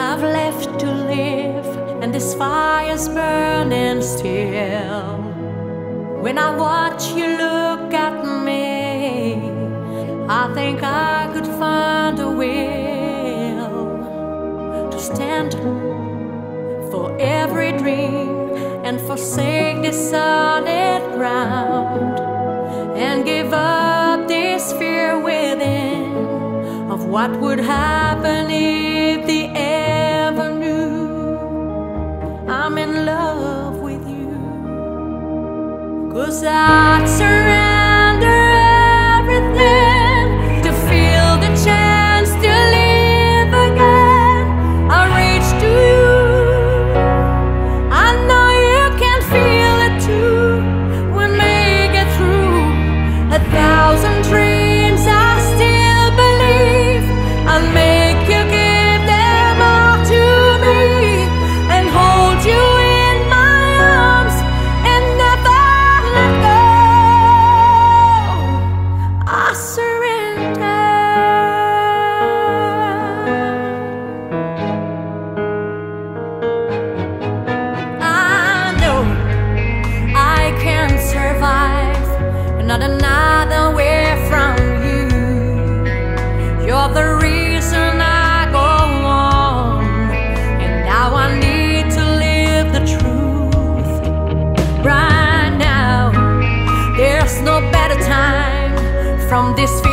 I've left to live, and this fire's burning still. When I watch you look at me, I think I could find a will to stand for every dream and forsake this what would happen if they ever knew I'm in love with you. Cause I'd surrender. this